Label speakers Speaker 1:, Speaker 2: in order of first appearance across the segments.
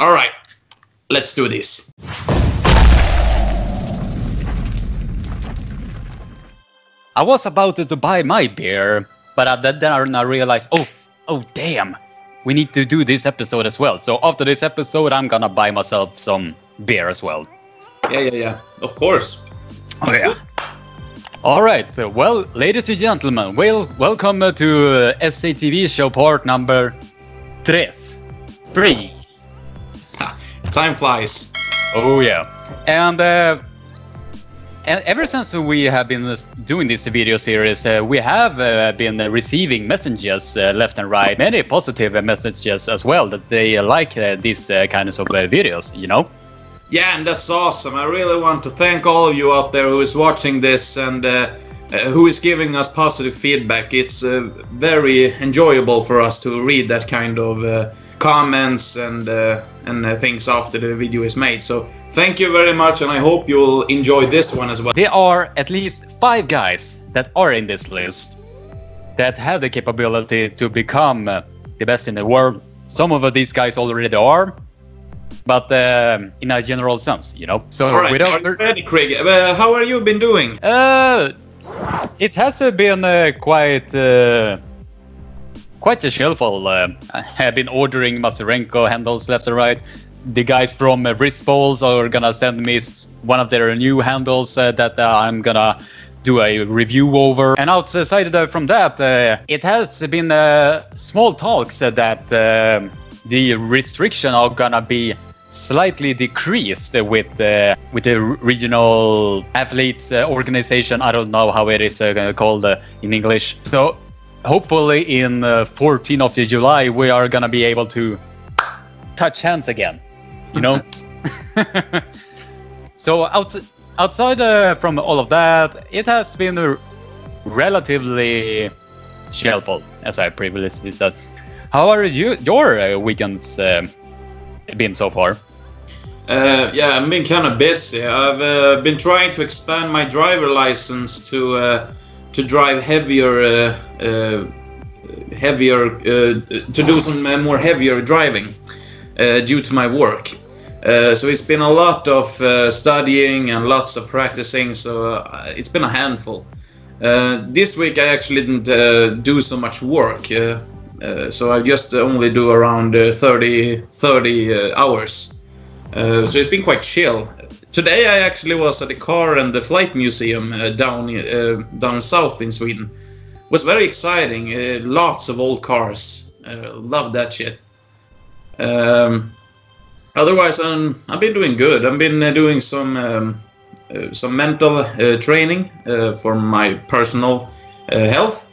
Speaker 1: All right, let's do this.
Speaker 2: I was about to, buy my beer, but then I realized, oh, oh, damn, we need to do this episode as well. So after this episode, I'm gonna buy myself some beer as well.
Speaker 1: Yeah, yeah, yeah. Of course.
Speaker 2: Oh yeah. All right. Well, ladies and gentlemen, well, welcome to uh, SATV show part number tres, three.
Speaker 1: Time flies.
Speaker 2: Oh yeah, and uh, and ever since we have been doing this video series, uh, we have uh, been receiving messages uh, left and right, many positive messages as well that they like uh, these uh, kinds of videos. You know.
Speaker 1: Yeah, and that's awesome. I really want to thank all of you out there who is watching this and who is giving us positive feedback. It's very enjoyable for us to read that kind of comments and and uh, things after the video is made. So thank you very much, and I hope you'll enjoy this one as well.
Speaker 2: There are at least five guys that are in this list that have the capability to become uh, the best in the world. Some of these guys already are, but uh, in a general sense, you know.
Speaker 1: So All right. without are ready, Craig? Uh, how are you been doing?
Speaker 2: Uh, it has been uh, quite uh, quite a. Uh, I have been ordering Mazurenko handles left and right. The guys from uh, Wrist are gonna send me one of their new handles uh, that uh, I'm gonna do a review over. And outside from that, uh, it has been uh, small talks that uh, the restriction are gonna be slightly decreased with uh, with the regional athletes uh, organization. I don't know how it is uh, called in English. So hopefully in uh, 14th of July we are gonna be able to touch hands again. You know. so outside outside uh, from all of that, it has been relatively cheerful, as I previously said. How are you? Your uh, weekends uh, been so far?
Speaker 1: Uh, yeah, I've been kind of busy. I've uh, been trying to expand my driver license to uh, to drive heavier, uh, uh, heavier, uh, to do some more heavier driving due to my work. so it's been a lot of studying and lots of practicing. So it's been a handful. this week I actually didn't do so much work. Uh, so I just only do around uh, 30, 30 uh, hours. so it's been quite chill. Today I actually was at the car and the flight museum uh, down uh, down south in Sweden. It was very exciting. Uh, lots of old cars. Uh, love that shit. Um, otherwise, um, I've been doing good. I've been uh, doing some um, uh, some mental training for my personal health.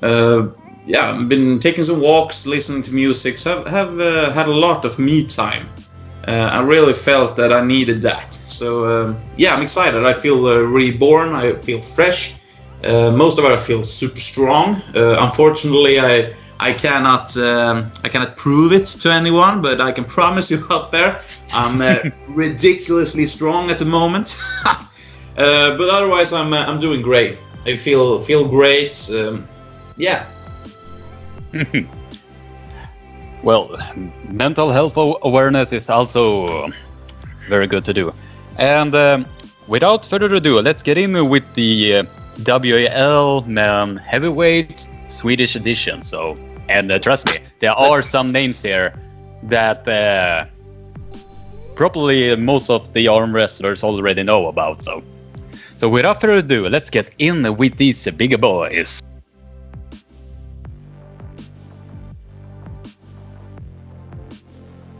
Speaker 1: yeah, I've been taking some walks, listening to music. Have have had a lot of me time uh, I really felt that I needed that. So um, yeah, I'm excited. I feel uh, reborn. I feel fresh. Uh, most of it, I feel super strong. Uh, unfortunately, I I cannot um, I cannot prove it to anyone, but I can promise you out there, I'm uh, ridiculously strong at the moment. Uh, but otherwise, I'm I'm doing great. I feel feel great. Um, yeah.
Speaker 2: Well, mental health awareness is also very good to do. And um, without further ado, let's get in with the uh, WAL Man Heavyweight Swedish edition. So, and uh, trust me, there are some names here that uh, probably most of the arm wrestlers already know about. So, so without further ado, let's get in with these bigger boys.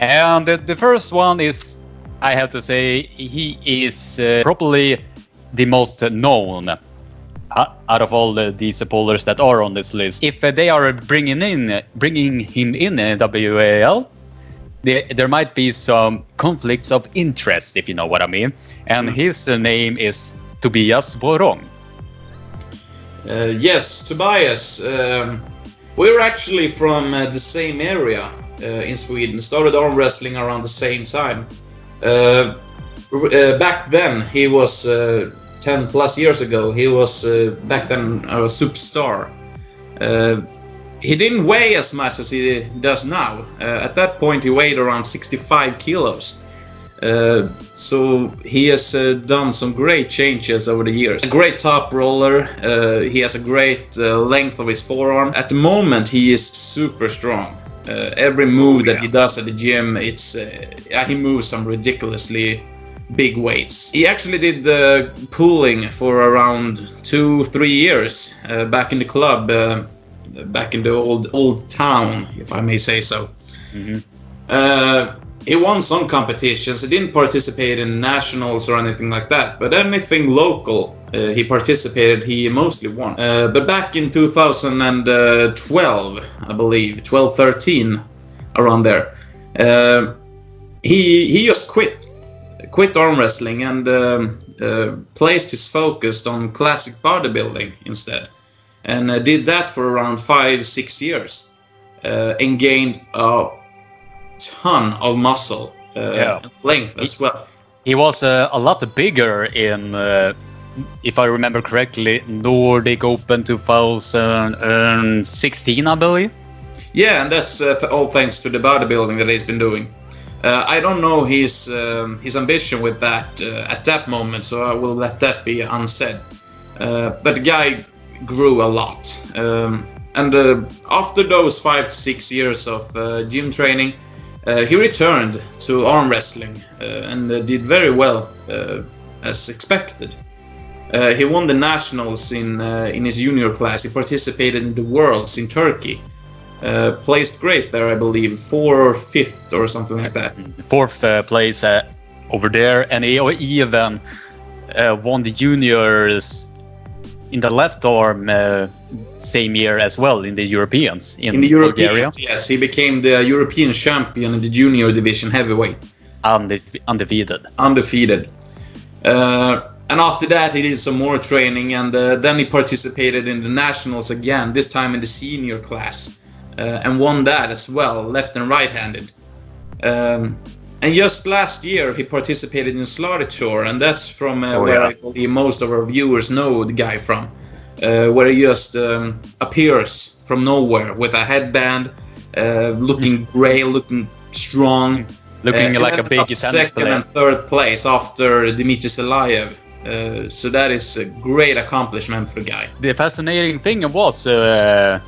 Speaker 2: And the, the first one is, I have to say, he is uh, probably the most known uh, out of all the, these bowlers that are on this list. If uh, they are bringing in, bringing him in uh, WAL, there, there might be some conflicts of interest, if you know what I mean. And mm. his uh, name is Tobias Sporrong.
Speaker 1: Uh, yes, Tobias. Um, we're actually from uh, the same area. Uh, in Sweden. Started arm wrestling around the same time. Uh, uh, back then, he was 10 plus years ago. He was back then a superstar. he didn't weigh as much as he does now. Uh, at that point, he weighed around 65 kilos. Uh, so he has uh, done some great changes over the years. A great top roller. He has a great length of his forearm. At the moment, he is super strong. Uh, every move that he does at the gym, it's uh, he moves some ridiculously big weights. He actually did uh, pulling for around two, three years uh, back in the club, uh, back in the old old town, if I may say so. Uh, he won some competitions. He didn't participate in nationals or anything like that, but anything local uh, he participated, he mostly won. Uh, but back in 2012, I believe, 12, 13, around there, uh, he he just quit quit arm wrestling and um, uh, placed his focus on classic bodybuilding instead, and uh, did that for around five six years, uh, and gained a ton of muscle uh,
Speaker 2: Yeah.
Speaker 1: and length as well.
Speaker 2: He was uh, a lot bigger in, uh, if I remember correctly, Nordic Open 2016, I believe.
Speaker 1: Yeah, and that's uh, all thanks to the bodybuilding that he's been doing. Uh, I don't know his um, his ambition with that uh, at that moment, so I will let that be unsaid. Uh, but the guy grew a lot, um, and uh, after those five to six years of uh, gym training, he returned to arm wrestling and did very well as expected. Uh, he won the nationals in uh, in his junior class. He participated in the worlds in Turkey. Uh, placed great there, I believe, fourth or fifth or something like that.
Speaker 2: Fourth uh, place uh, over there, and he even uh, won the juniors in the left arm uh, same year as well in the Europeans in,
Speaker 1: In the
Speaker 2: Bulgaria.
Speaker 1: Europeans, yes, he became the European champion in the junior division heavyweight,
Speaker 2: Unde- undefeated.
Speaker 1: undefeated. Uh, and after that, he did some more training, and uh, then he participated in the nationals again. This time in the senior class, uh, and won that as well, left and right-handed. Um, and just last year, he participated in Zloty Tur, and that's from uh,
Speaker 2: Oh,
Speaker 1: where
Speaker 2: yeah.
Speaker 1: I believe most of our viewers know the guy from, uh, where he just um, appears from nowhere with a headband, uh, looking grey, looking strong,
Speaker 2: Looking
Speaker 1: uh,
Speaker 2: like a big
Speaker 1: second and third place after Dmitry Selayev. Uh, so that is a great accomplishment for the guy.
Speaker 2: The fascinating thing was uh,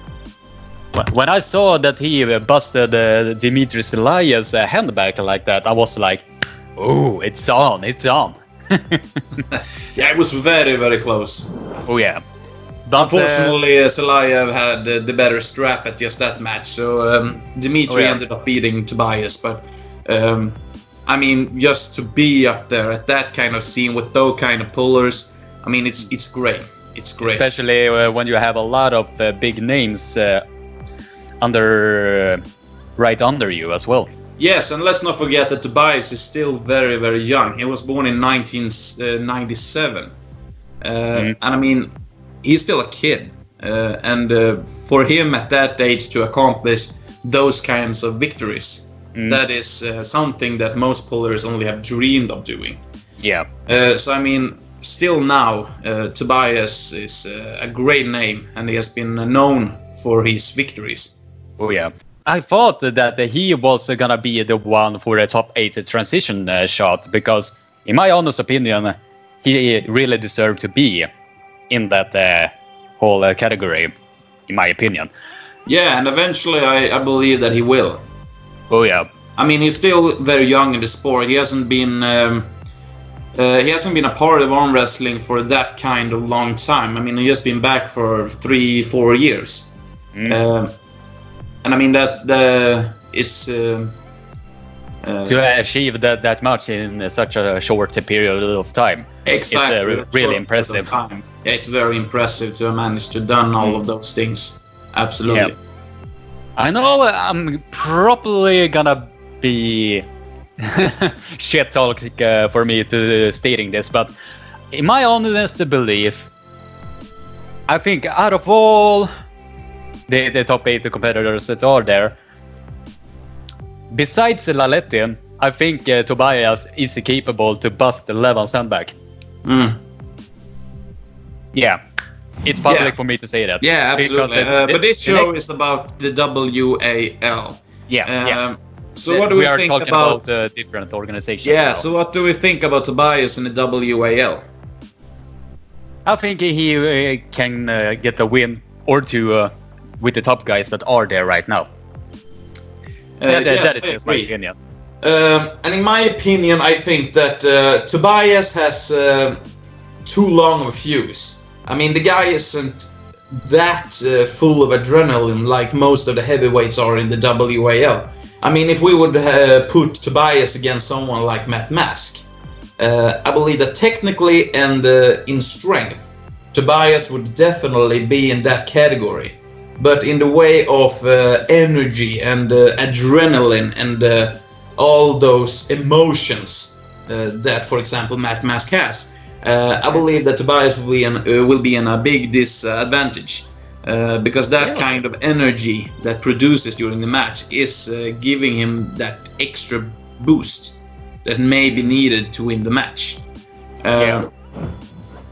Speaker 2: when I saw that he uh, busted uh, Dimitri Silayev's uh, handbag like that, I was like, "Oh, it's on! It's on!"
Speaker 1: Yeah, it was very, very close.
Speaker 2: oh yeah. But, uh,
Speaker 1: Unfortunately, uh, Selayev had uh, the better strap at just that match, so um, Dmitry
Speaker 2: Oh, yeah.
Speaker 1: ended up beating Tobias. But um, I mean, just to be up there at that kind of scene with those kind of pullers, I mean, it's it's great. It's great.
Speaker 2: especially uh, when you have a lot of uh, big names uh, under uh, right under you as well.
Speaker 1: Yes, and let's not forget that Tobias is still very, very young. He was born in 1997. Uh,
Speaker 2: Mhm.
Speaker 1: And I mean, he's still a kid. Uh, and uh, for him at that age to accomplish those kinds of victories,
Speaker 2: Mm.
Speaker 1: that is uh, something that most pullers only have dreamed of doing.
Speaker 2: Yeah.
Speaker 1: Uh, so, I mean, still now, uh, Tobias is uh, a great name and he has been known for his victories.
Speaker 2: Oh yeah. I thought that he was gonna be the one for a top eight transition uh, shot because, in my honest opinion, he really deserved to be in that uh, whole uh, category. In my opinion.
Speaker 1: Yeah, and eventually I, I believe that he will.
Speaker 2: Oh yeah.
Speaker 1: I mean, he's still very young in the sport. He hasn't been um, uh, he hasn't been a part of arm wrestling for that kind of long time. I mean, he just been back for three, four years,
Speaker 2: Mm.
Speaker 1: Um and I mean that the is. um uh,
Speaker 2: to achieve that that much in such a short period of time.
Speaker 1: exactly,
Speaker 2: uh, re- really
Speaker 1: period
Speaker 2: impressive.
Speaker 1: time. Yeah, it's very impressive to manage to done all of those things. Absolutely.
Speaker 2: Yeah. I know I'm probably gonna be shit talk uh, for me to stating this, but in my honest belief, I think out of all the, the top eight competitors that are there, besides Larratt, I think uh, Tobias is capable to bust Levan Sandback.
Speaker 1: Mm.
Speaker 2: Yeah. It's public
Speaker 1: Yeah.
Speaker 2: for me to say that.
Speaker 1: Yeah, absolutely.
Speaker 2: it-
Speaker 1: Uh,
Speaker 2: it-
Speaker 1: but this show
Speaker 2: next-
Speaker 1: is about the WAL.
Speaker 2: yeah, yeah.
Speaker 1: Um, So what do we,
Speaker 2: are
Speaker 1: think
Speaker 2: talking
Speaker 1: about?
Speaker 2: about, uh, different organizations.
Speaker 1: yeah.
Speaker 2: now.
Speaker 1: So what do we think about Tobias in the WAL?
Speaker 2: I think he uh, can uh, get a win or two uh, with the top guys that are there right now.
Speaker 1: Uh,
Speaker 2: that, that-
Speaker 1: yes,
Speaker 2: that
Speaker 1: I
Speaker 2: is just my opinion.
Speaker 1: Um, and in my opinion, I think that uh, Tobias has uh, too long of a fuse. I mean, the guy isn't that uh, full of adrenaline like most of the heavyweights are in the WAL. I mean, if we would uh, put Tobias against someone like Matt Mask, uh, I believe that technically and uh, in strength, Tobias would definitely be in that category. But in the way of uh, energy and uh, adrenaline and all those emotions that, for example, Matt Mask has, uh, I believe that Tobias will be in, uh, will be in a big disadvantage. Uh, because that
Speaker 2: Yeah.
Speaker 1: kind of energy that produces during the match is uh, giving him that extra boost that may be needed to win the match. Uh,
Speaker 2: Yeah.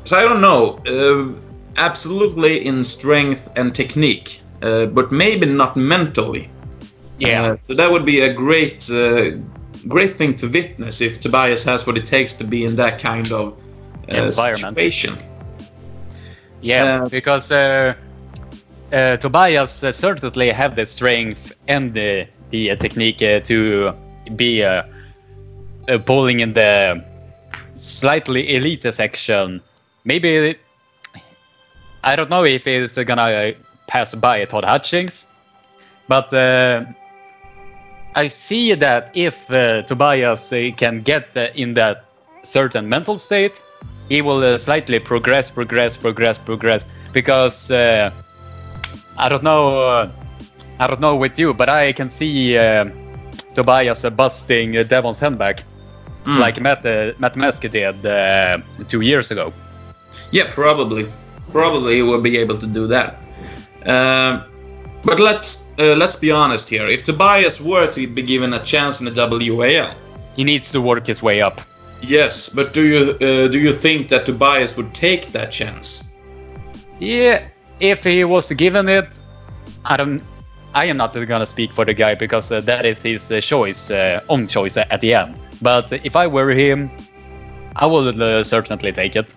Speaker 1: So I don't know. Uh, absolutely in strength and technique, but maybe not mentally.
Speaker 2: Yeah.
Speaker 1: So that would be a great, uh, great thing to witness if Tobias has what it takes to be in that kind of
Speaker 2: Environment.
Speaker 1: situation.
Speaker 2: Yeah,
Speaker 1: Uh,
Speaker 2: because uh, uh, Tobias uh, certainly have the strength and the, the uh, technique uh, to be uh, uh, pulling in the slightly elite section. Maybe I don't know if it's gonna uh, pass by Todd Hutchings, but uh, I see that if uh, Tobias uh, can get uh, in that certain mental state, he will uh, slightly progress, progress, progress, progress. Because uh, I don't know, uh, I don't know with you, but I can see uh, Tobias uh, busting uh, Devon's hand back,
Speaker 1: Mm.
Speaker 2: like Matt uh, Matt Mask did uh, two years ago.
Speaker 1: Yeah, probably. Probably he will be able to do that. Um, but let's uh, let's be honest here. If Tobias were to be given a chance in the WAL,
Speaker 2: He needs to work his way up.
Speaker 1: Yes, but do you uh, do you think that Tobias would take that chance?
Speaker 2: Yeah, if he was given it, I don't. I am not gonna speak for the guy because uh, that is his uh, choice, uh, own choice at the end. But if I were him, I would uh, certainly take it.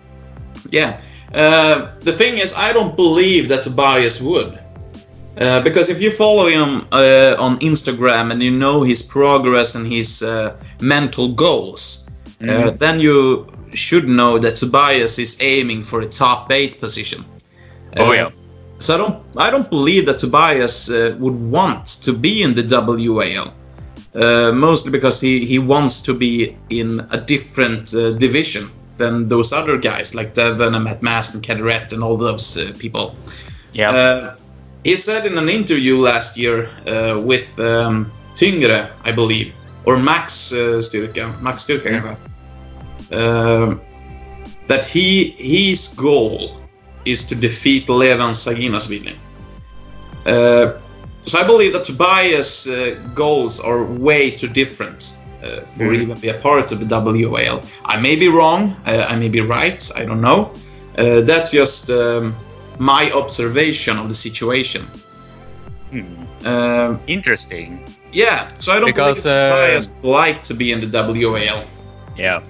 Speaker 1: Yeah. Uh, the thing is, I don't believe that Tobias would. Uh, because if you follow him uh, on Instagram and you know his progress and his uh, mental goals, uh, then you should know that Tobias is aiming for a top eight position.
Speaker 2: Oh,
Speaker 1: Uh,
Speaker 2: yeah.
Speaker 1: So I don't, I don't believe that Tobias uh, would want to be in the WAL. Uh, mostly because he, he wants to be in a different uh, division than those other guys like Devon and Matt Mask and Cadorette and all those uh, people.
Speaker 2: Yeah.
Speaker 1: Uh, he said in an interview last year uh, with um, Tyngre, I believe, or Max uh, Styrka, Max Styrka, kanske, uh, that he his goal is to defeat Levan Saginashvili. Uh, so I believe that Tobias' uh, goals are way too different uh, for
Speaker 2: Mhm.
Speaker 1: even be a part of the WAL. I may be wrong, uh, I may be right, I don't know. Uh, that's just um, my observation of the situation.
Speaker 2: Hmm.
Speaker 1: Um,
Speaker 2: Interesting.
Speaker 1: yeah, so I don't
Speaker 2: Because,
Speaker 1: believe
Speaker 2: uh,
Speaker 1: Tobias like to be in the WAL.
Speaker 2: Yeah.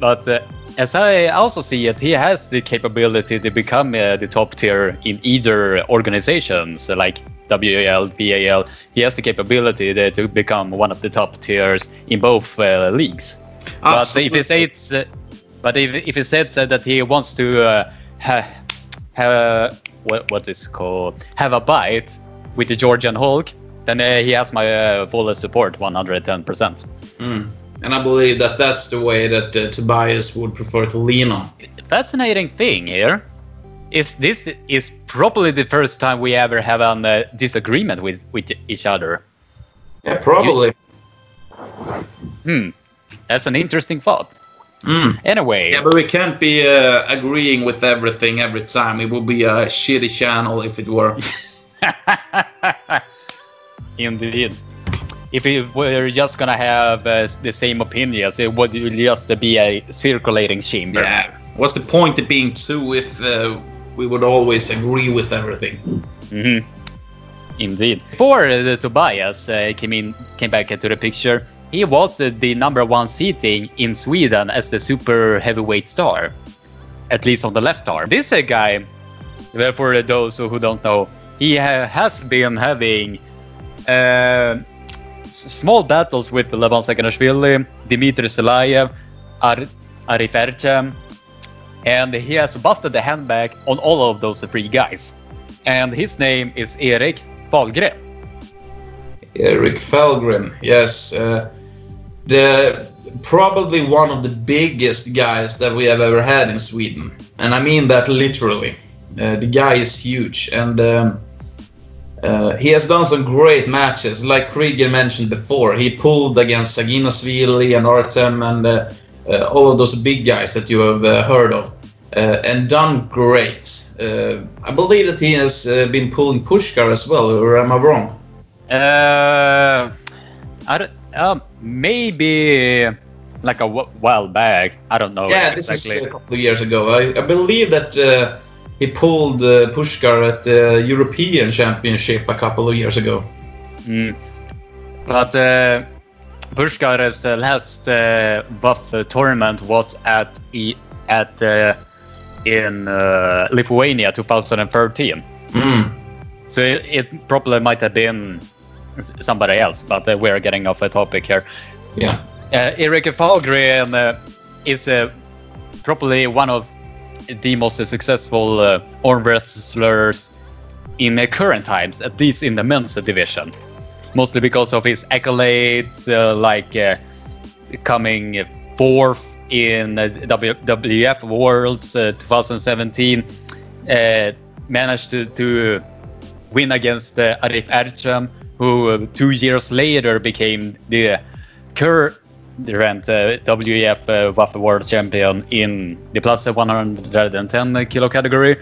Speaker 2: But uh, as I also see it, he has the capability to become uh, the top tier in either organizations, like WAL, PAL. He has the capability to, to become one of the top tiers in both uh, leagues. But if he says, uh, but if, if he says uh, that he wants to uh, ha, ha, what what is called have a bite with the Georgian Hulk, then uh, he has my uh, full support, 110 percent.
Speaker 1: Mm. And I believe that that's the way that uh, Tobias would prefer to lean on.
Speaker 2: fascinating thing here is this is probably the first time we ever have a uh, disagreement with with each other.
Speaker 1: Yeah, probably.
Speaker 2: Hmm, that's an interesting thought.
Speaker 1: Mm.
Speaker 2: Anyway,
Speaker 1: Yeah, but we can't be uh, agreeing with everything every time. It would be a shitty channel if it were.
Speaker 2: indeed. If we were just gonna have uh, the same opinions, it would just be a circulating chamber.
Speaker 1: yeah. What's the point of being two if uh, we would always agree with everything.
Speaker 2: hmm Indeed. Before uh, Tobias uh, came in, came back into the picture, he was uh, the number one seating in Sweden as the super heavyweight star, at least on the left arm. This uh, guy, for those who don't know, he ha- has been having uh, small battles with Levan Saginashvili, Dimitri Selayev, Ar- Arif Ertem, and he has busted the handbag on all of those three guys. And his name is Erik Fahlgren.
Speaker 1: Eric Fahlgren, yes, uh, the probably one of the biggest guys that we have ever had in Sweden, and I mean that literally. Uh, the guy is huge, and um, uh, he has done some great matches. Like Krieger mentioned before, he pulled against Saginashvili and Artem and uh, uh, all of those big guys that you have uh, heard of, uh, and done great. Uh, I believe that he has uh, been pulling Pushkar as well, or am I wrong?
Speaker 2: Uh, I don't, um, maybe like a while back. I don't know
Speaker 1: Yeah, this is a couple of years ago. I, I believe that uh, he pulled uh, Pushkar at the European Championship a couple of years ago.
Speaker 2: Mm. But uh, Pushkar's uh, last uh, buff uh, tournament was at e- at uh, in uh, Lithuania 2013.
Speaker 1: Mm.
Speaker 2: So it, it probably might have been somebody else, but we're getting off the topic here.
Speaker 1: Yeah.
Speaker 2: Uh, Erik Fahlgren uh, is uh, probably one of the most successful uh, arm wrestlers in uh, current times, at least in the men's division. Mostly because of his accolades, uh, like uh, coming fourth in WWF Worlds uh, 2017, uh, managed to, to win against Arif Ertem, who two years later became the current uh, WEF uh, WAF World Champion in the plus 110 kilo category.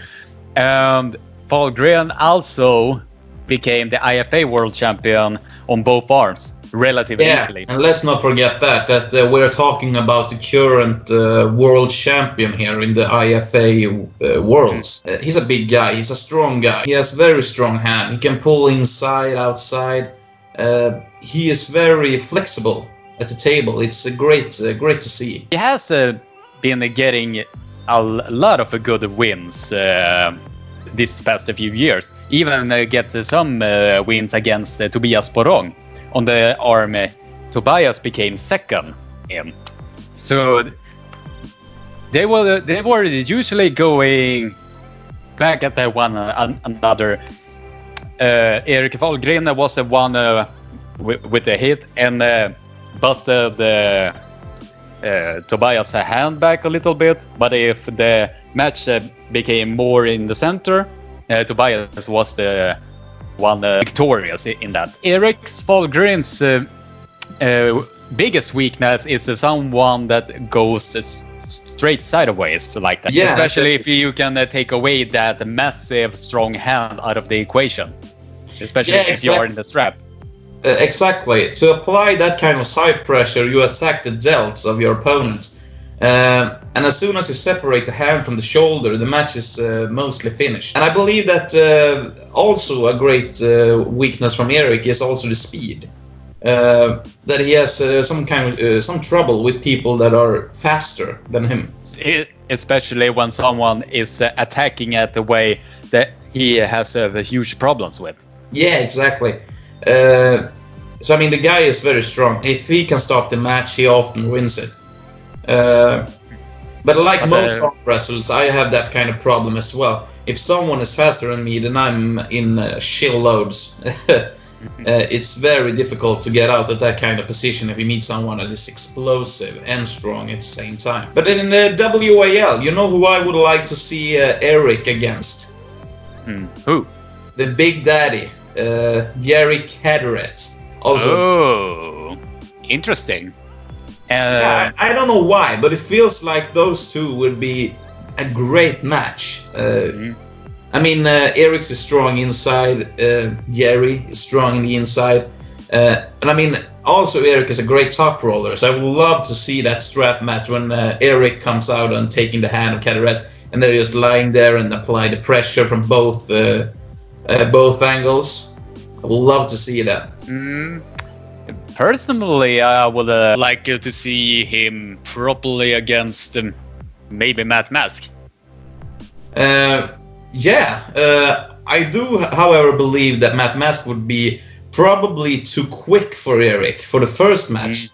Speaker 2: And Fahlgren also became the IFA World Champion on both arms relatively
Speaker 1: Yeah,
Speaker 2: easily.
Speaker 1: and let's not forget that that uh, we're talking about the current uh, world champion here in the IFA uh, worlds. Uh, he's a big guy. He's a strong guy. He has very strong hand. He can pull inside, outside. Uh, he is very flexible at the table. It's uh, great, uh, great to see.
Speaker 2: He has uh, been getting a lot of good wins uh, this past few years. Even uh, get some uh, wins against Tobias Sporrong on the arm. Tobias became second in. So they were they were usually going back at the one another. Erik Fahlgren was the one with, with the hit and busted the uh, Tobias a hand back a little bit, but if the match uh, became more in the center, uh, Tobias was the one uh, victorious in that. Eric Fahlgren's uh, uh, biggest weakness is uh, someone that goes straight sideways like that.
Speaker 1: Yeah,
Speaker 2: Especially if you can uh, take away that massive strong hand out of the equation. Especially
Speaker 1: Yeah,
Speaker 2: if you are in the strap.
Speaker 1: Uh, exactly. To apply that kind of side pressure, you attack the delts of your opponent. Um, and as soon as you separate the hand from the shoulder, the match is uh, mostly finished. And I believe that uh, also a great uh, weakness from Eric is also the speed. Uh, that he has uh, some kind of uh, some trouble with people that are faster than him.
Speaker 2: Especially when someone is uh, attacking at the way that he has uh, huge problems with.
Speaker 1: Yeah, exactly. Uh, so I mean, the guy is very strong. If he can stop the match, he often wins it. Uh, but like most
Speaker 2: uh,
Speaker 1: arm wrestlers, I have that kind of problem as well. If someone is faster than me, then I'm in uh, shill loads. uh, it's very difficult to get out of that kind of position if you meet someone that is explosive and strong at the same time. But in the WAL, you know who I would like to see uh, Eric against?
Speaker 2: Hmm. Who?
Speaker 1: The Big Daddy, uh, Jerry Cadorette. Also,
Speaker 2: Oh, interesting. Uh,
Speaker 1: I, I don't know why, but it feels like those two would be a great match. Uh,
Speaker 2: mhm.
Speaker 1: I mean, uh, Eric's is strong inside, uh, Jerry is strong in the inside. Uh, and I mean, also Eric is a great top roller, so I would love to see that strap match when uh, Eric comes out and taking the hand of Cadorette. and they're just lying there and apply the pressure from both uh, both angles. I would love to see that.
Speaker 2: Mm, personally, I would uh, like to see him properly against um, maybe Matt Mask.
Speaker 1: Uh, yeah, uh, I do, however, believe that Matt Mask would be probably too quick for Eric for the first match.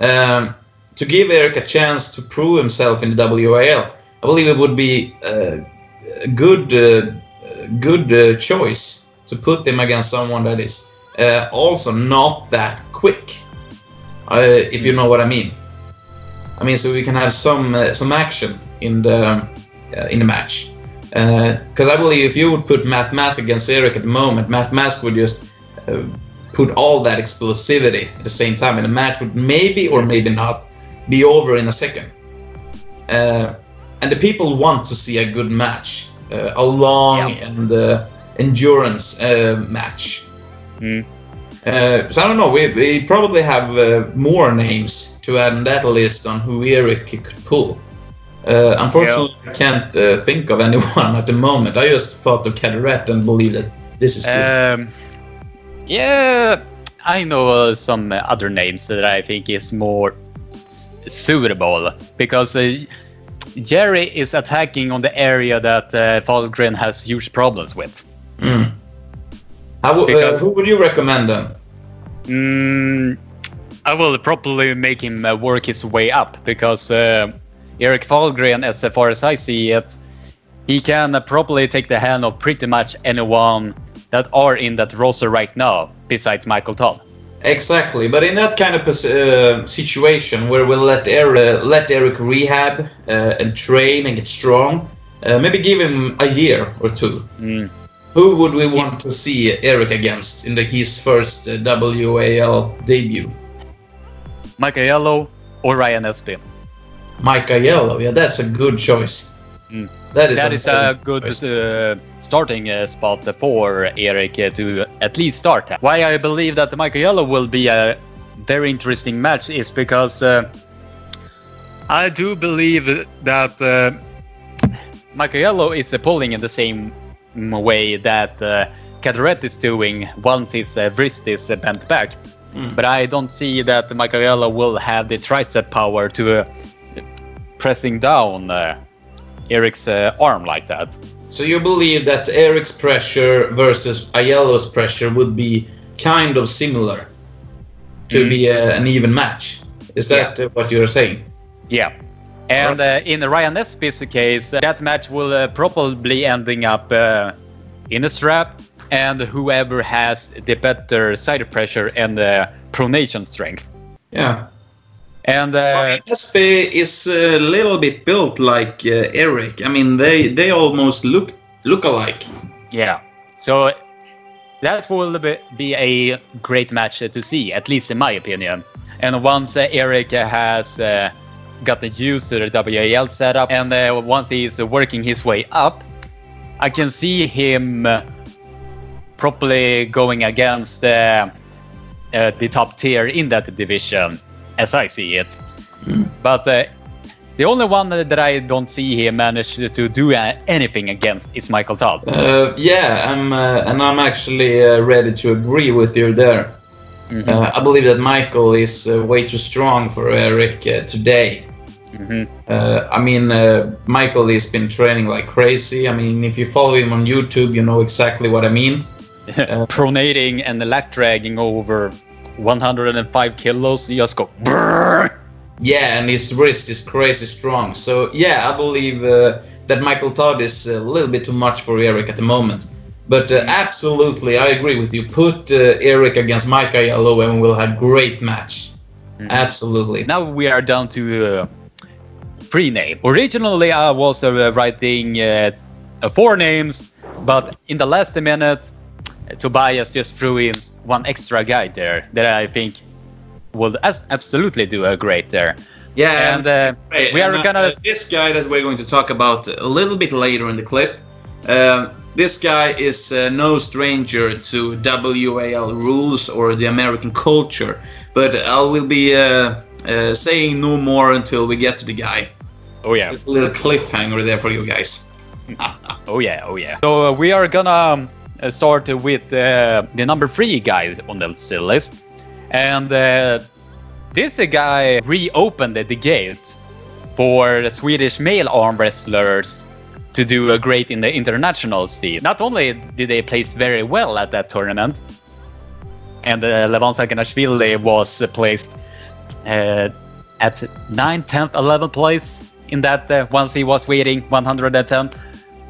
Speaker 1: Um, to give Eric a chance to prove himself in the WAL, I believe it would be uh, a good, uh, good uh, choice to put him against someone that is uh, also not that quick. Uh, if you know what I mean. I mean, so we can have some uh, some action in the uh, in the match. Because I believe if you would put Matt Mask against Eric at the moment, Matt Mask would just uh, put all that explosivity at the same time, and the match would maybe or maybe not be over in a second. Uh, and the people want to see a good match, uh, a long
Speaker 2: Yeah.
Speaker 1: and uh, endurance uh, match.
Speaker 2: Mm.
Speaker 1: Uh, so I don't know. We, we probably have uh, more names to add on that list on who Eric could pull. Uh, unfortunately, I can't uh, think of anyone at the moment. I just thought of Cadorette and believe that this is.
Speaker 2: Um, yeah, I know uh, some other names that I think is more s- suitable because uh, Jerry is attacking on the area that uh, Fahlgren has huge problems with.
Speaker 1: Mm. W- uh, who would you recommend then?
Speaker 2: Mm, I will probably make him uh, work his way up because uh, Eric Fahlgren, as far as I see it, he can uh, probably take the hand of pretty much anyone that are in that roster right now, besides Michael Todd.
Speaker 1: Exactly, but in that kind of uh, situation where we'll let Eric, let Eric rehab uh, and train and get strong, uh, maybe give him a year or two.
Speaker 2: Mm.
Speaker 1: Who would we want to see Eric against in the, his first uh, WAL debut?
Speaker 2: Michael Ayello or Ryan Espey.
Speaker 1: Mike Ayello, yeah, that's a good choice.
Speaker 2: Mm.
Speaker 1: That is
Speaker 2: That
Speaker 1: a,
Speaker 2: is a good
Speaker 1: choice.
Speaker 2: uh, starting uh, spot for Eric uh, to at least start. Why I believe that Michael Ayello will be a very interesting match is because uh, I do believe that uh, Michael Ayello is uh, pulling in the same way that uh, is doing once his uh, wrist is bent back.
Speaker 1: Mm.
Speaker 2: But I don't see that Michael Ayello will have the tricep power to pressing down uh, Eric's uh, arm like that.
Speaker 1: So you believe that Eric's pressure versus Ayello's pressure would be kind of similar to
Speaker 2: Mm.
Speaker 1: be a, an even match? Is that uh, what you're saying?
Speaker 2: Yeah. And uh, in the Ryan Espey's case, uh, that match will uh, probably ending up uh, in a strap, and whoever has the better side pressure and the pronation strength.
Speaker 1: Yeah.
Speaker 2: And uh,
Speaker 1: is a little bit built like uh, Eric. I mean, they they almost look look alike.
Speaker 2: yeah, so that will be, be a great match to see, at least in my opinion. And once uh, Eric has uh, gotten used to the WAL setup, and uh, once he's working his way up, I can see him uh, properly going against uh, uh, the top tier in that division, as I see it. But uh, the only one that I don't see him managed to do uh, anything against is Michael Todd.
Speaker 1: Uh, yeah, I'm uh, and I'm actually uh, ready to agree with you there.
Speaker 2: Mhm.
Speaker 1: Uh, I believe that Michael is uh, way too strong for Eric uh, today.
Speaker 2: Mhm.
Speaker 1: Uh, I mean, uh, Michael has been training like crazy. I mean, if you follow him on YouTube, you know exactly what I mean.
Speaker 2: Pronating and lag dragging over 105 kilos, you just go.
Speaker 1: Yeah, and his wrist is crazy strong. So yeah, I believe uh, that Michael Todd is a little bit too much for Eric at the moment. But uh, absolutely, I agree with you. Put uh, Eric against Mike Ayello and we'll have great match. Absolutely.
Speaker 2: Now we are down to uh, pre-name. Originally, I was uh, writing uh, uh, four names, but in the last minute, uh, Tobias just threw in one extra guy there that I think will absolutely do a great there.
Speaker 1: Yeah,
Speaker 2: And uh,
Speaker 1: Right,
Speaker 2: we
Speaker 1: and,
Speaker 2: are
Speaker 1: uh,
Speaker 2: gonna
Speaker 1: this guy that we're going to talk about a little bit later in the clip. Um, this guy is uh, no stranger to WAL rules or the American culture, but I will be uh, uh, saying no more until we get to the guy.
Speaker 2: Oh yeah.
Speaker 1: A little cliffhanger there for you guys.
Speaker 2: oh yeah. Oh yeah. So uh, we are gonna um, uh, start with uh, the number three guys on the list, and uh, this guy reopened the gate for the Swedish male arm wrestlers to do a great in the international scene. Not only did they place very well at that tournament, and uh, Levan Saginashvili was placed uh, at 9th, 10th, 11th place in that uh, once he was waiting 110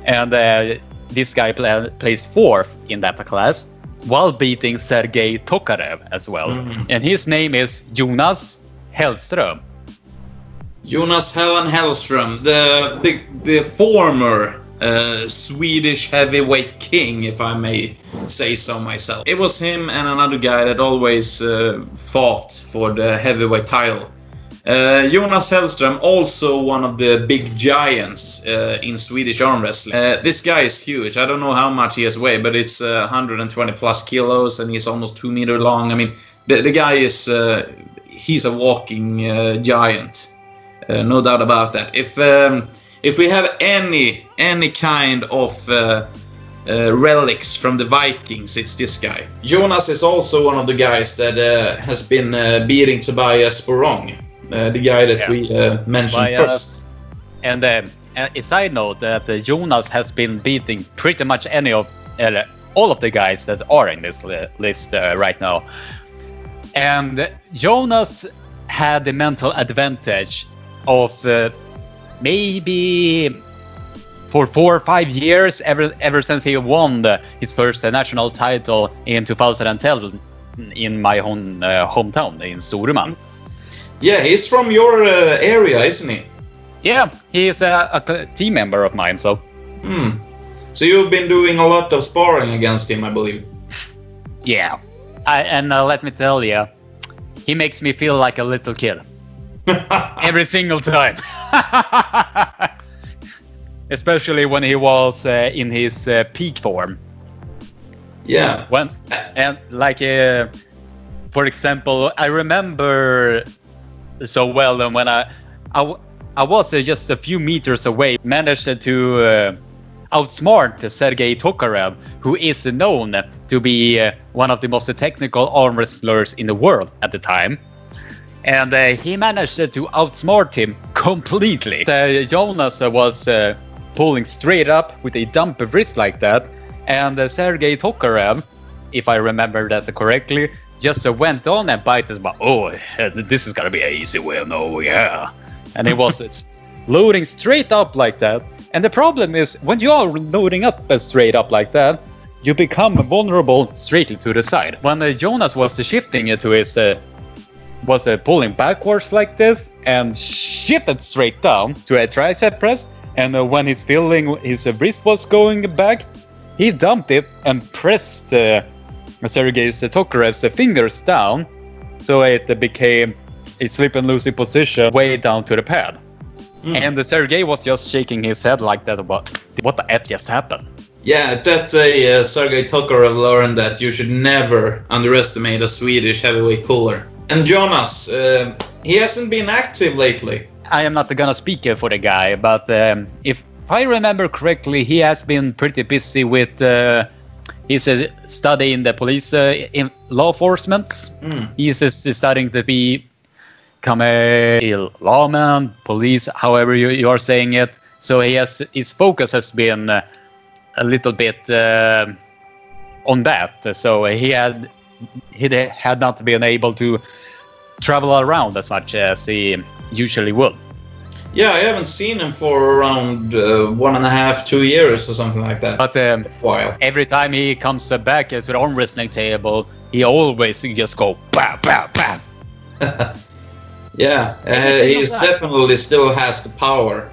Speaker 2: and uh, this guy play, placed fourth in that class while beating Sergei Tokarev as well
Speaker 1: Mhm.
Speaker 2: and his name is Jonas Hellström
Speaker 1: Jonas Helen Hellström, the the, the former uh, Swedish heavyweight king, if I may say so myself. It was him and another guy that always uh, fought for the heavyweight title. Uh, Jonas Hellström, also one of the big giants uh, in Swedish arm wrestling. Uh, this guy is huge. I don't know how much he has weighed, but it's uh, 120 plus kilos, and he's almost two meter long. I mean, the, the guy is he's a walking giant. No doubt about that. If um, if we have any any kind of uh, relics from the Vikings, it's this guy. Jonas is also one of the guys that uh, has been uh, beating Tobias Sporrong, uh, the guy that
Speaker 2: Yeah.
Speaker 1: we mentioned
Speaker 2: By,
Speaker 1: first.
Speaker 2: and uh, a side note that uh, Jonas has been beating pretty much any of all of the guys that are in this li- list uh, right now and Jonas had the mental advantage of uh, maybe for four or five years ever ever since he won the, his first uh, national title in 2010 in my own uh, hometown in Storuman.
Speaker 1: Yeah, he's from your uh, area, isn't he?
Speaker 2: Yeah, he is a, a team member of mine, so
Speaker 1: Hmm. So you've been doing a lot of sparring against him, I believe.
Speaker 2: yeah. I, and uh, let me tell you, he makes me feel like a little kid every single time. Especially when he was uh, in his uh, peak form.
Speaker 1: yeah.
Speaker 2: When and like uh, for example, I remember so well and when I I was uh, just a few meters away, managed to uh, outsmart Sergei Tokarev, who is known to be uh, one of the most technical arm wrestlers in the world at the time. And uh, he managed to outsmart him completely. Uh, Jonas was uh, pulling straight up with a dump wrist like that, and Sergei Tokarev, if I remember that correctly, just went on and bite his about, oh, this is gonna be an easy win, oh yeah. And it was loading straight up like that. And the problem is, when you are loading up straight up like that, you become vulnerable straight to the side. When uh, Jonas was shifting it to his uh, was uh, pulling backwards like this and shifted straight down to a tricep press. And uh, when he's feeling his wrist was going back, he dumped it and pressed uh, Sergei Tokarev's fingers down, so it uh, became a slip and loosey position way down to the pad. And the Sergei was just shaking his head like that about what the f just happened.
Speaker 1: Yeah, that uh, Sergei Tokarev learned that you should never underestimate a Swedish heavyweight puller. And Jonas, uh, he hasn't been active lately.
Speaker 2: I am not gonna speak for the guy, but um, if I remember correctly, he has been pretty busy with uh, his uh, study in the police uh, in law enforcement.
Speaker 1: Mm.
Speaker 2: He is uh, studying to be become a lawman, police, however you, you are saying it. So he has his focus has been uh, a little bit uh, on that. So he had he had not been able to travel around as much as he usually would.
Speaker 1: Yeah, I haven't seen him for around uh, one and a half, two years or something like that.
Speaker 2: But um,
Speaker 1: while.
Speaker 2: every time he comes uh, back to the arm wrestling table, he always just go bam, bam, bam.
Speaker 1: Yeah, uh, he definitely still has the power.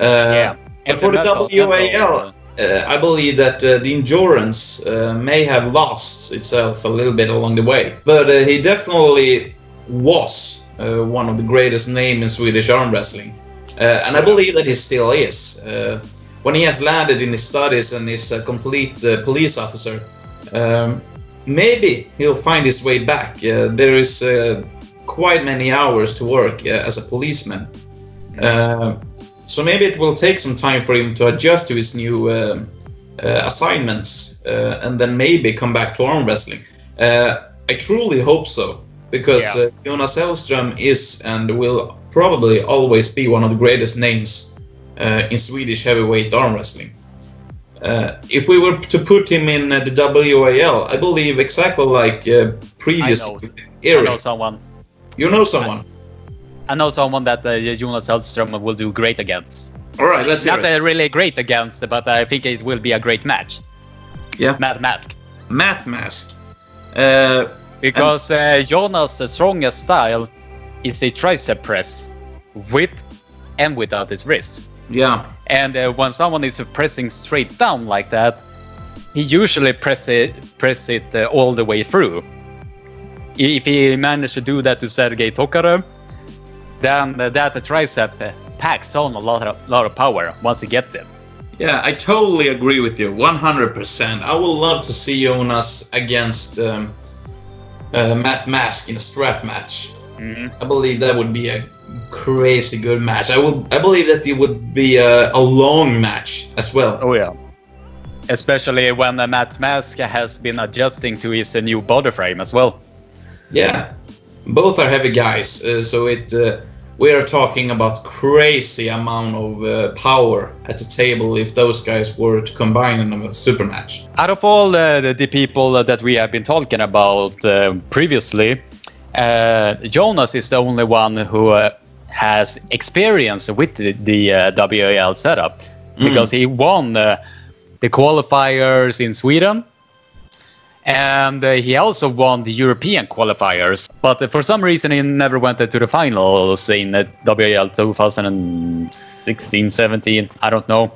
Speaker 1: Uh,
Speaker 2: yeah.
Speaker 1: but for the
Speaker 2: mental-
Speaker 1: WAL, uh, I believe that uh, the endurance uh, may have lost itself a little bit along the way. But uh, he definitely was uh, one of the greatest names in Swedish arm wrestling. Uh, and I believe that he still is. Uh, when he has landed in his studies and is a complete uh, police officer, um, maybe he'll find his way back. Uh, there is uh, quite many hours to work uh, as a policeman. So maybe it will take some time for him to adjust to his new uh, uh, assignments uh, and then maybe come back to arm wrestling. Uh, I truly hope so because
Speaker 2: Yeah.
Speaker 1: uh, Jonas Hellström is and will probably always be one of the greatest names uh, in Swedish heavyweight arm wrestling. Uh, if we were to put him in uh, the WAL, I believe exactly like uh, previous
Speaker 2: I know. I
Speaker 1: era.
Speaker 2: know someone.
Speaker 1: You know someone.
Speaker 2: I know someone that uh, Jonas Hellström will do great against.
Speaker 1: All right, let's hear
Speaker 2: Not
Speaker 1: it.
Speaker 2: uh, really great against, but I think it will be a great match.
Speaker 1: Yeah.
Speaker 2: Matt Mask.
Speaker 1: Matt Mask. Uh,
Speaker 2: Because uh, Jonas' strongest style is a tricep press with and without his wrist.
Speaker 1: yeah,
Speaker 2: And uh, when someone is pressing straight down like that, he usually press it press it uh, all the way through. If he managed to do that to Sergei Tokarev, then uh, that tricep uh, packs on a lot of lot of power once he gets it.
Speaker 1: yeah, I totally agree with you, 100%. I would love to see Jonas against um, uh, Matt Mask in a strap match. I believe that would be a crazy good match. I would, I believe that it would be a, a long match as well.
Speaker 2: Oh yeah. Especially when uh, Matt Mask has been adjusting to his uh, new body frame as well.
Speaker 1: Yeah, both are heavy guys, uh, so it uh, we are talking about crazy amount of uh, power at the table if those guys were to combine in a super match.
Speaker 2: Out of all uh, the, the people that we have been talking about uh, previously, uh, Jonas is the only one who uh, has experience with the, the uh, WAL setup because he won uh, the qualifiers in Sweden. And uh, he also won the European qualifiers, but uh, for some reason he never went to the finals in uh, WAL 2016, 17. I don't know.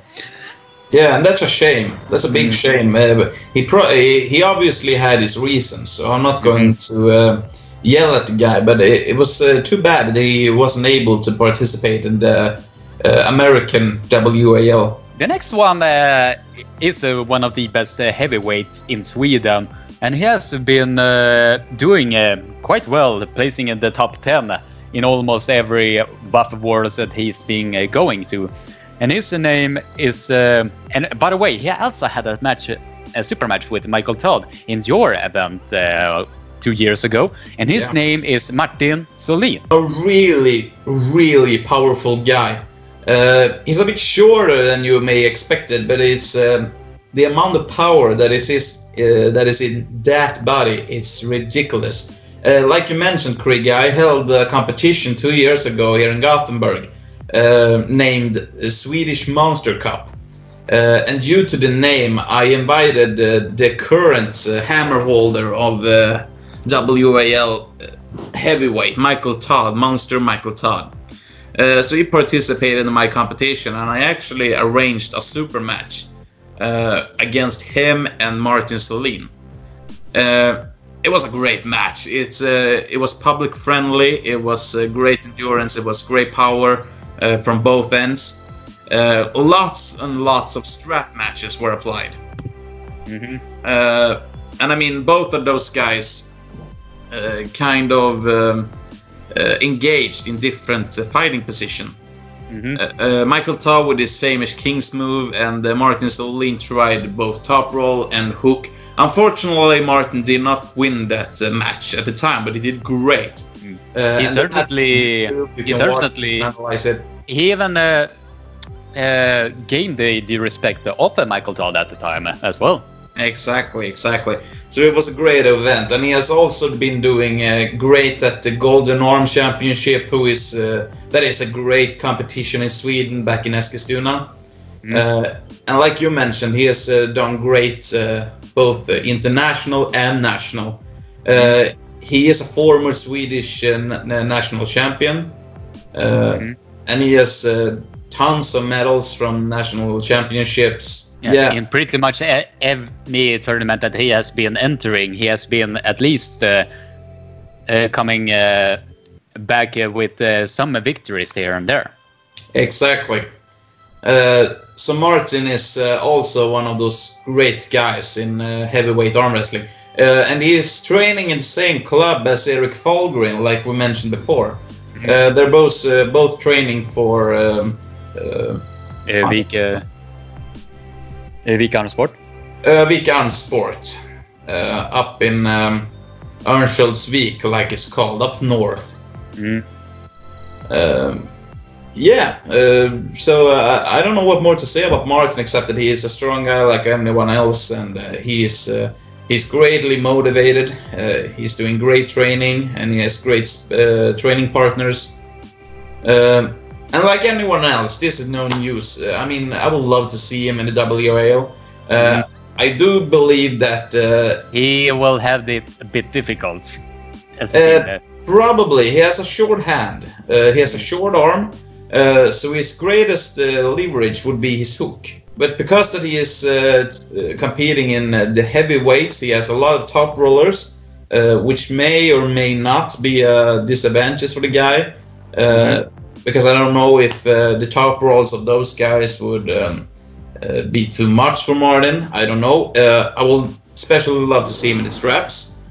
Speaker 1: Yeah, and that's a shame. That's a big shame. Uh, he pro- he he obviously had his reasons, so I'm not going to uh, yell at the guy. But it, it was uh, too bad that he wasn't able to participate in the uh, American WAL.
Speaker 2: The next one uh, is uh, one of the best uh, heavyweight in Sweden, and he has been uh, doing quite well, placing in the top 10 in almost every Buff Wars that he's been going to. And his name is, and by the way, he also had a match, a super match with Michael Todd in your event two years ago, and his
Speaker 1: Yeah.
Speaker 2: name is Martin Solin.
Speaker 1: a really, really powerful guy. Uh, he's a bit shorter than you may expected, but it's um the amount of power that is is, uh, that is in that body. It's ridiculous. Uh, like you mentioned, Krieg, I held a competition two years ago here in Gothenburg, uh, named Swedish Monster Cup. Uh, and due to the name, I invited uh, the current uh, hammer holder of uh, WAL heavyweight, Michael Todd, Monster Michael Todd. Uh, so he participated in my competition, and I actually arranged a super match uh, against him and Martin Solin. Uh, it was a great match. It's uh, it was public friendly. It was uh, great endurance. It was great power uh, from both ends. Uh, lots and lots of strap matches were applied. Uh, and I mean, both of those guys uh, kind of um, uh, engaged in different uh, fighting position. Uh, uh, Michael Todd with his famous King's move, and uh, Martin Solin tried both top roll and hook. Unfortunately, Martin did not win that uh, match at the time, but he did great. Uh,
Speaker 2: He certainly- he certainly-
Speaker 1: and analyze it.
Speaker 2: he even uh, uh, gained the, the respect of uh, Michael Todd at the time uh, as well.
Speaker 1: Exactly, exactly. So it was a great event, and he has also been doing uh, great at the Golden Arm Championship, who is uh, that is a great competition in Sweden back in Eskilstuna. Uh, and like you mentioned, he has uh, done great uh, both uh, international and national. Uh, He is a former Swedish uh, national champion, uh, and he has uh, tons of medals from national championships. Yeah.
Speaker 2: In pretty much e- any tournament that he has been entering, he has been at least uh, uh, coming uh, back uh, with uh, some victories here and there.
Speaker 1: Exactly. Uh, so Martin is also one of those great guys in heavyweight arm wrestling, and he is training in the same club as Erik Fahlgren, like we mentioned before. Uh, they're both both training for um, Uh,
Speaker 2: Övik, uh, Övik Armsport.
Speaker 1: Övik Armsport. Uh, up in um, Örnsköldsvik, like it's called, up north.
Speaker 2: Mm.
Speaker 1: Um, yeah, uh, so uh, I don't know what more to say about Martin except that he is a strong guy like anyone else, and uh, he is uh, he's greatly motivated. Uh, he's doing great training, and he has great uh, training partners. Um, and like anyone else, this is no news. Uh, I mean, I would love to see him in the WAL. Uh,
Speaker 2: Mhm.
Speaker 1: I do believe that uh,
Speaker 2: He will have it a bit difficult. As
Speaker 1: Uh, Probably. He has a short hand. Uh, he has a short arm. Uh, so his greatest uh, leverage would be his hook. But because that he is competing in uh, the heavyweights, he has a lot of top rollers, uh, which may or may not be a disadvantage for the guy. Uh, Because I don't know if uh, the top roles of those guys would um, uh, be too much for Martin. I don't know. Uh, I will especially love to see him in the straps.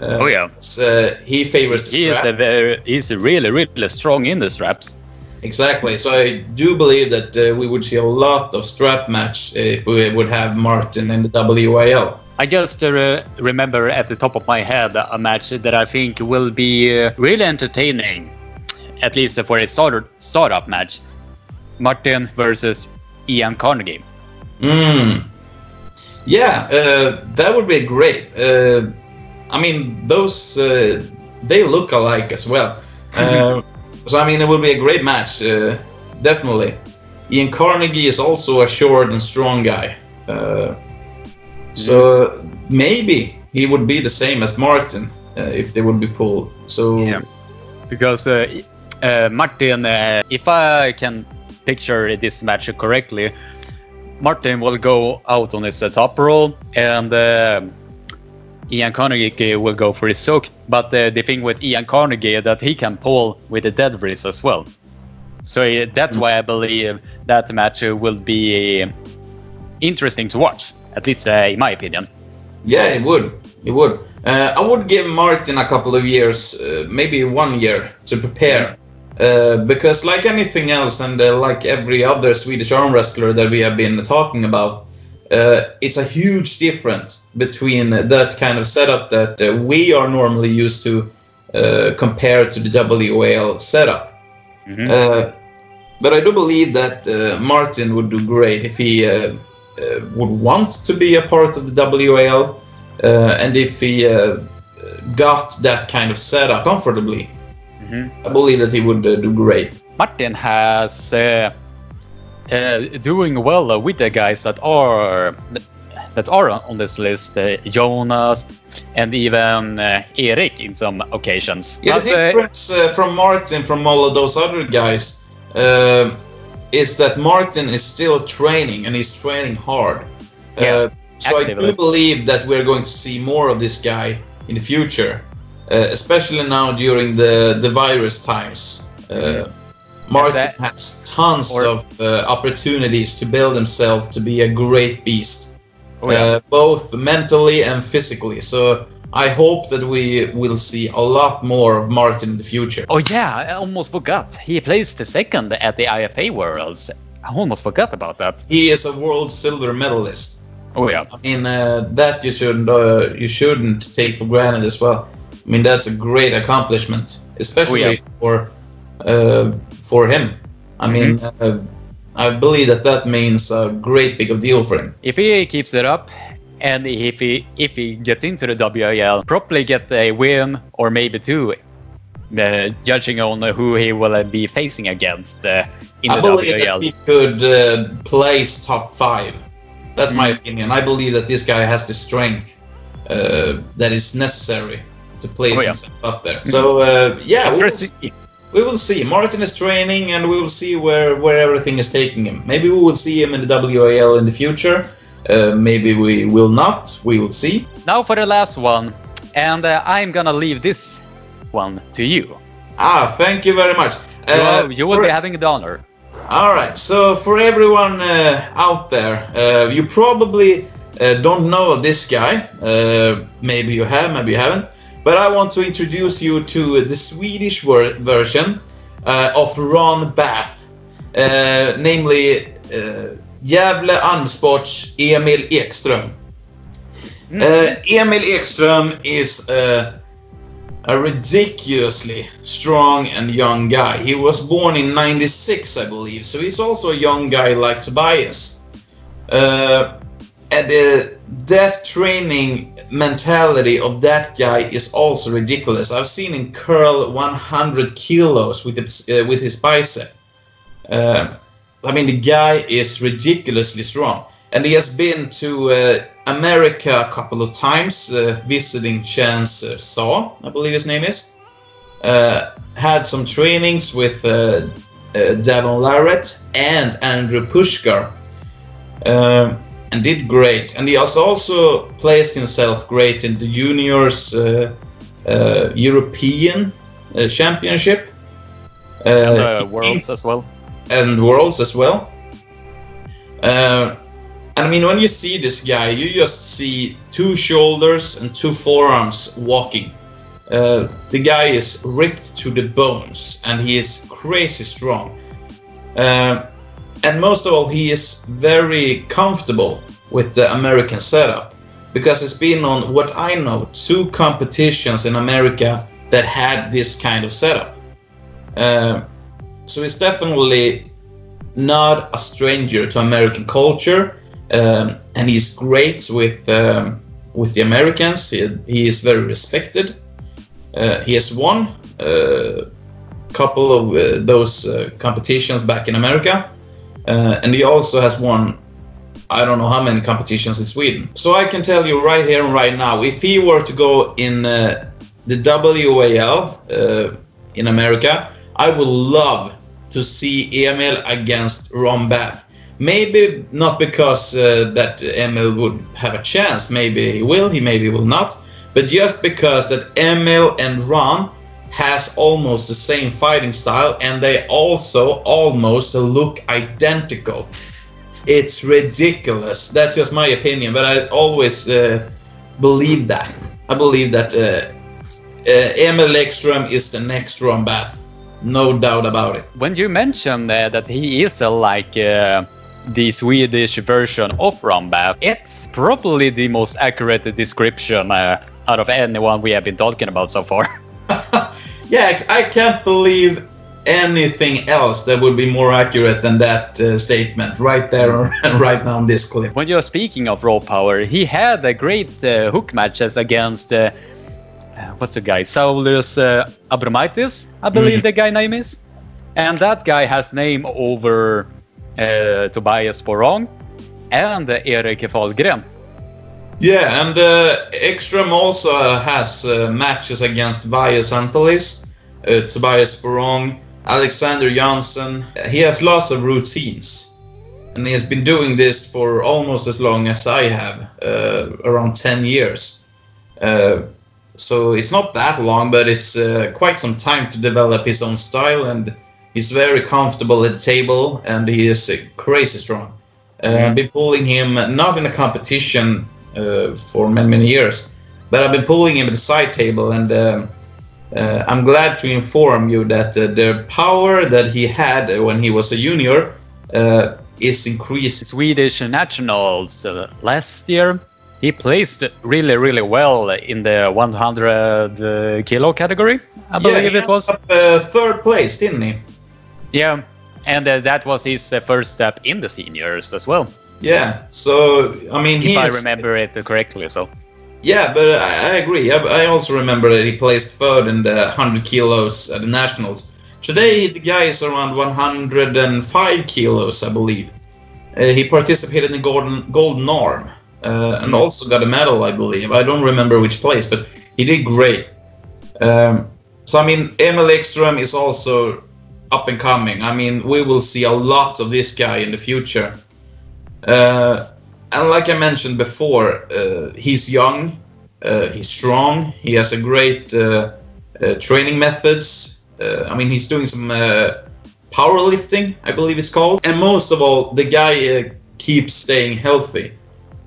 Speaker 1: Uh,
Speaker 2: oh yeah,
Speaker 1: so, uh, he favors the
Speaker 2: he is a very, he's really really strong in the straps.
Speaker 1: Exactly. So I do believe that uh, we would see a lot of strap match if we would have Martin in the WAL.
Speaker 2: I just uh, remember at the top of my head a match that I think will be uh, really entertaining, at least for a start startup match. Martin versus Ian Carnegie.
Speaker 1: Mm. Yeah, uh, that would be great. Uh, I mean, those uh, they look alike as well. Uh, so I mean, it would be a great match, uh, definitely. Ian Carnegie is also a short and strong guy, uh, so maybe he would be the same as Martin uh, if they would be pulled. So
Speaker 2: Yeah. Because uh, uh, Martin, uh, if I can picture this match correctly, Martin will go out on his uh, top roll and uh, Ian Carnegie will go for his soak. But uh, the thing with Ian Carnegie that he can pull with the dead wrist as well. So uh, that's why I believe that match will be interesting to watch, at least in my opinion.
Speaker 1: Yeah, it would. It would. Uh, I would give Martin a couple of years, uh, maybe one year, to prepare. Uh, because, like anything else, and uh, like every other Swedish arm wrestler that we have been talking about, uh, it's a huge difference between that kind of setup that uh, we are normally used to uh, compared to the WAL setup.
Speaker 2: Mhm.
Speaker 1: Uh, but I do believe that uh, Martin would do great if he would want to be a part of the WAL uh, and if he got that kind of setup comfortably.
Speaker 2: Mhm.
Speaker 1: I believe that he would uh, do great.
Speaker 2: Martin has uh, uh, doing well uh, with the guys that are that are on this list, uh, Jonas and even uh, Erik in some occasions.
Speaker 1: Yeah,
Speaker 2: But,
Speaker 1: the difference uh, from Martin from all of those other guys uh, is that Martin is still training and he's training hard.
Speaker 2: Yeah,
Speaker 1: uh, so I do believe that we're going to see more of this guy in the future, especially now during the the virus times. Uh, Martin
Speaker 2: that-
Speaker 1: has tons
Speaker 2: or-
Speaker 1: of uh, opportunities to build himself to be a great beast
Speaker 2: oh, yeah.
Speaker 1: uh, both mentally and physically. So I hope that we will see a lot more of Martin in the future.
Speaker 2: oh yeah, I almost forgot. He placed the second at the IFA Worlds. I almost forgot about that.
Speaker 1: He is a world silver medalist.
Speaker 2: Oh yeah.
Speaker 1: I mean uh, that you should uh, you shouldn't take for granted as well. I mean that's a great accomplishment, especially
Speaker 2: Oh, yeah.
Speaker 1: for uh, for him. I mean.
Speaker 2: Mm-hmm.
Speaker 1: Uh, I believe that that means a great big of deal for him.
Speaker 2: If he keeps it up, and if he if he gets into the WAL, probably get a win or maybe two, uh, judging on who he will uh, be facing against uh, in
Speaker 1: I
Speaker 2: the
Speaker 1: believe that he could uh, place top five. That's my
Speaker 2: Mm.
Speaker 1: opinion. I believe that this guy has the strength uh, that is necessary to place
Speaker 2: Oh, yeah.
Speaker 1: himself up there. So uh, yeah, we will,
Speaker 2: Interesting.
Speaker 1: we will see. Martin is training, and we will see where where everything is taking him. Maybe we will see him in the WAL in the future. Uh, maybe we will not. We will see.
Speaker 2: Now for the last one, and uh, I'm gonna leave this one to you.
Speaker 1: Ah, thank you very much.
Speaker 2: You,
Speaker 1: Uh,
Speaker 2: will- you will
Speaker 1: for-
Speaker 2: be having the honor.
Speaker 1: All right. So for everyone uh, out there, uh, you probably uh, don't know this guy. Uh, maybe you have, maybe you haven't. But I want to introduce you to the Swedish ver- version uh, of Ron Bath. uh, namely uh, Gävle Armsports Emil Ekström. Uh, Emil Ekström is uh, a ridiculously strong and young guy. He was born in 96, I believe, so he's also a young guy like Tobias. Uh, and the death training mentality of that guy is also ridiculous. I've seen him curl 100 kilos with, its, uh, with his bicep. Uh, I mean, the guy is ridiculously strong. And he has been to uh, America a couple of times, uh, visiting Chance uh, Shaw, I believe his name is. Uh, had some trainings with Devon Larratt and Andrew Pushkar. Uh, and did great. And he has also placed himself great in the juniors uh, uh, European uh, Championship.
Speaker 2: And uh, Worlds as well.
Speaker 1: and Worlds as well. Uh, and I mean, when you see this guy, you just see two shoulders and two forearms walking. Uh, the guy is ripped to the bones and he is crazy strong. Uh, and most of all, he is very comfortable with the American setup because it's been on what I know two competitions in America that had this kind of setup. Uh, so he's definitely not a stranger to American culture, um, and he's great with um, with the Americans. He, he is very respected. Uh, he has won a couple of uh, those uh, competitions back in America, uh, and he also has won I don't know how many competitions in Sweden. So I can tell you right here and right now, if he were to go in uh, the WAL uh, in America, I would love to see Emil against Ron Bath. Maybe not because uh, that Emil would have a chance. Maybe he will. He maybe will not. But just because that Emil and Ron has almost the same fighting style, and they also almost look identical. It's ridiculous. That's just my opinion, but I always uh, believe that. I believe that uh, uh, Emil Ekström is the next Ron Bath. No doubt about it.
Speaker 2: When you mentioned uh, that he is like uh, the Swedish version of Ron Bath, it's probably the most accurate description uh, out of anyone we have been talking about so far.
Speaker 1: yeah, I can't believe anything else that would be more accurate than that uh, statement right there and right now in this clip.
Speaker 2: when you're speaking of raw power, he had a great uh, hook matches against uh, what's the guy? Saulus uh, Abromaitis, I believe the guy name is. And that guy has name over uh, Tobias Sporrong and Erik Fahlgren.
Speaker 1: Yeah, and uh, Ekström also has uh, matches against Vias Antelis, uh, Tobias Sporrong, Alexander Janssen. He has lots of routines. And he has been doing this for almost as long as I have, uh, around 10 years. Uh, so it's not that long, but it's uh, quite some time to develop his own style, and he's very comfortable at the table, and he is uh, crazy strong. Uh, I've been pulling him not in a competition uh, for many many years, but I've been pulling him at the side table, and um uh, I'm glad to inform you that uh, the power that he had when he was a junior uh, is increasing.
Speaker 2: Swedish nationals uh, last year. He placed really, really well in the 100 uh, kilo category, I believe
Speaker 1: he
Speaker 2: it was.
Speaker 1: up, uh, third place, didn't he?
Speaker 2: Yeah, and uh, that was his uh, first step in the seniors as well,
Speaker 1: Yeah. So I mean,
Speaker 2: if I remember it correctly. So
Speaker 1: yeah, but I, I agree. I, I also remember that he placed third in the 100 kilos at the nationals. Today, the guy is around 105 kilos, I believe. Uh, he participated in the golden golden arm uh, and also got a medal, I believe. I don't remember which place, but he did great. Um, so I mean, Emil Ekström is also up and coming. I mean, we will see a lot of this guy in the future. Uh, and like I mentioned before, uh, he's young, uh, he's strong, he has a great training methods. I mean, he's doing some powerlifting, I believe it's called. And most of all, the guy keeps staying healthy.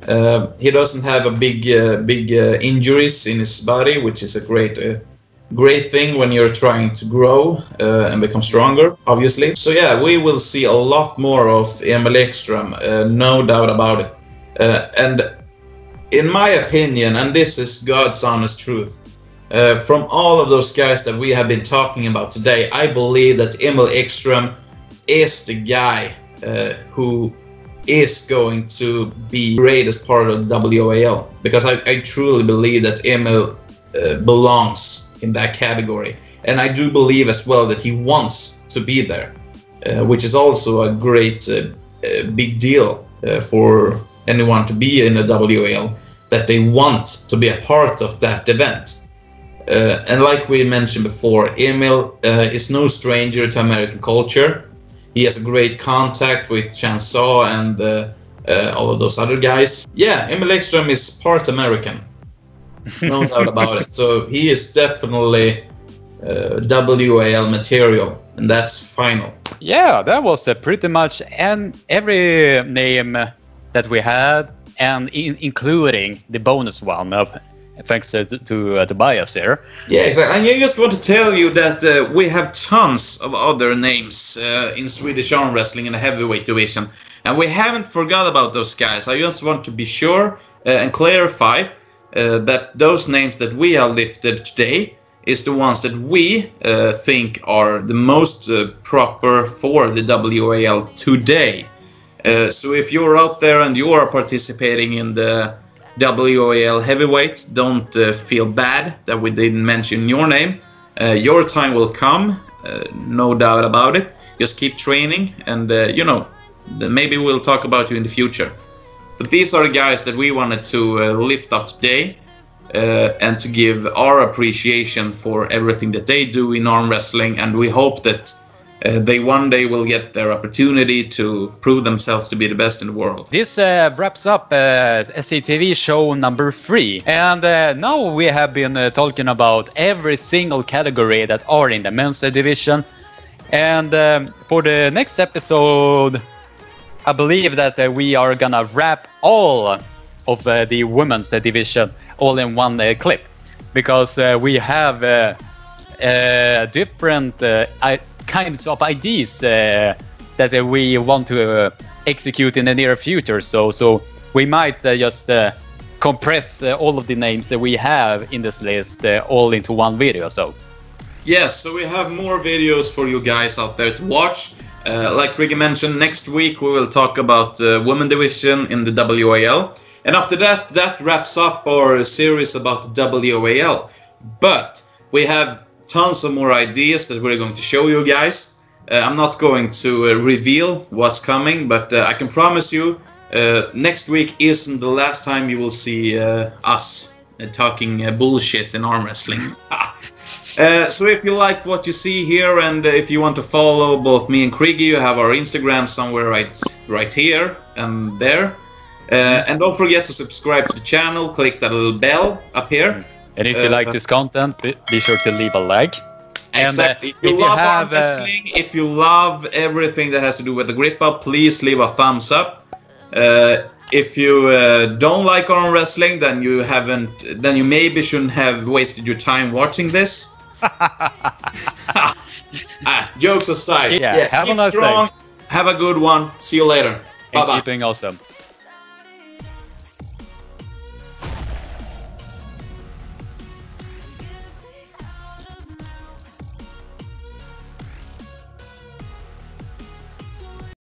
Speaker 1: Uh, he doesn't have a big, uh, big uh, injuries in his body, which is a great, great thing when you're trying to grow uh, and become stronger, obviously. So yeah, we will see a lot more of Emil Ekström, uh, no doubt about it. Uh, and in my opinion, and this is God's honest truth, uh, from all of those guys that we have been talking about today, I believe that Emil Ekström is the guy uh, who is going to be greatest part of WAL because I, I truly believe that Emil uh, belongs in that category, and I do believe as well that he wants to be there, uh, which is also a great uh, uh, big deal for anyone to be in the WAL that they want to be a part of that event. And like we mentioned before, Emil is no stranger to American culture. He has a great contact with Chance Shaw and all of those other guys. Yeah, Emil Ekström is part American. No doubt about it. So he is definitely uh, WAL material, and that's final.
Speaker 2: Yeah, that was uh, pretty much and every name that we had, and in, including the bonus one of thanks to, to uh, Tobias here.
Speaker 1: Yeah, exactly. And I just want to tell you that uh, we have tons of other names uh, in Swedish arm wrestling in the heavyweight division, and we haven't forgot about those guys. I just want to be sure uh, and clarify uh, that those names that we have lifted today is the ones that we uh, think are the most proper for the WAL today. so if you're out there and you are participating in the WAL heavyweight, don't uh, feel bad that we didn't mention your name. Uh, your time will come, uh, no doubt about it. Just keep training, and uh, you know, maybe we'll talk about you in the future. But these are the guys that we wanted to uh, lift up today. Uh, and to give our appreciation for everything that they do in arm wrestling, and we hope that uh, they one day will get their opportunity to prove themselves to be the best in the world.
Speaker 2: This uh, wraps up uh, SATV show number three. And uh, now we have been uh, talking about every single category that are in the men's division. And um, for the next episode, I believe that uh, we are gonna wrap all of uh, the women's division all in one clip. Because we have different kinds of ideas uh, that uh, we want to uh, execute in the near future. So, so we might just compress all of the names that we have in this list all into one video. So.
Speaker 1: Yes, so we have more videos for you guys out there to watch. Uh, like Ricky mentioned, next week we will talk about the women division in the WAL. And after that, that wraps up our series about the WAL. But we have tons of more ideas that we're going to show you guys. Uh, I'm not going to uh, reveal what's coming, but uh, I can promise you uh, next week isn't the last time you will see uh, us talking bullshit in arm wrestling. so if you like what you see here and if you want to follow both me and Kriggy, you have our Instagram somewhere right, right here and there. and don't forget to subscribe to the channel, click that little bell up here.
Speaker 2: And if you like uh, this content, be sure to leave a like.
Speaker 1: Exactly. And, uh, if, you love have, uh, wrestling, if you love everything that has to do with the grip up, please leave a thumbs up. Uh, if you uh, don't like arm wrestling, then you haven't. Then you maybe shouldn't have wasted your time watching this. Ah, jokes aside,
Speaker 2: yeah, yeah have a nice strong, day.
Speaker 1: Have a good one. See you later.
Speaker 2: Bye bye. Keeping awesome.